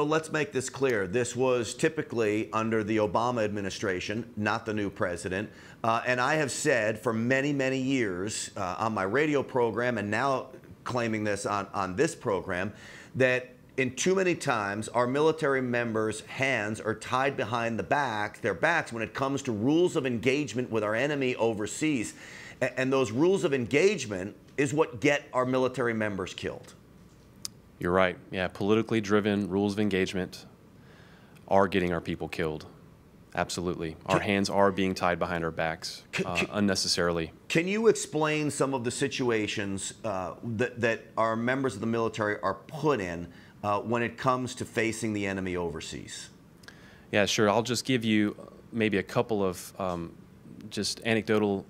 So let's make this clear. This was typically under the Obama administration, not the new president. Uh, and I have said for many, many years uh, on my radio program and now claiming this on, on this program that in too many times our military members' hands are tied behind the back, their backs, when it comes to rules of engagement with our enemy overseas. And those rules of engagement is what get our military members killed. You're right. Yeah, politically driven rules of engagement are getting our people killed. Absolutely. Our can, hands are being tied behind our backs uh, can, unnecessarily. Can you explain some of the situations uh, that, that our members of the military are put in uh, when it comes to facing the enemy overseas? Yeah, sure. I'll just give you maybe a couple of um, just anecdotal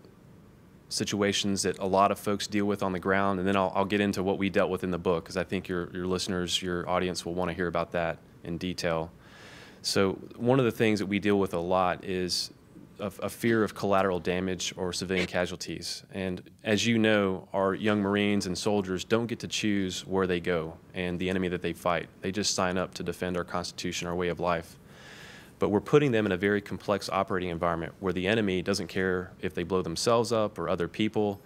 situations that a lot of folks deal with on the ground, and then I'll, I'll get into what we dealt with in the book because I think your, your listeners, your audience will want to hear about that in detail. So, one of the things that we deal with a lot is a, a fear of collateral damage or civilian casualties. And as you know, our young Marines and soldiers don't get to choose where they go and the enemy that they fight. They just sign up to defend our Constitution, our way of life but we're putting them in a very complex operating environment where the enemy doesn't care if they blow themselves up or other people.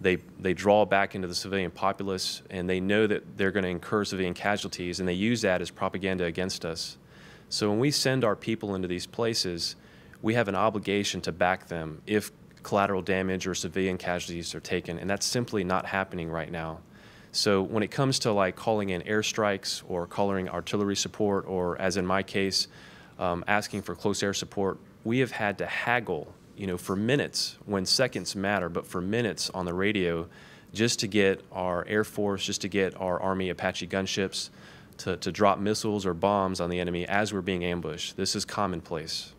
They, they draw back into the civilian populace and they know that they're going to incur civilian casualties and they use that as propaganda against us. So when we send our people into these places, we have an obligation to back them if collateral damage or civilian casualties are taken, and that's simply not happening right now. So when it comes to like calling in airstrikes or calling artillery support, or as in my case, um, asking for close air support, we have had to haggle, you know, for minutes when seconds matter, but for minutes on the radio just to get our Air Force, just to get our Army Apache gunships to, to drop missiles or bombs on the enemy as we're being ambushed. This is commonplace.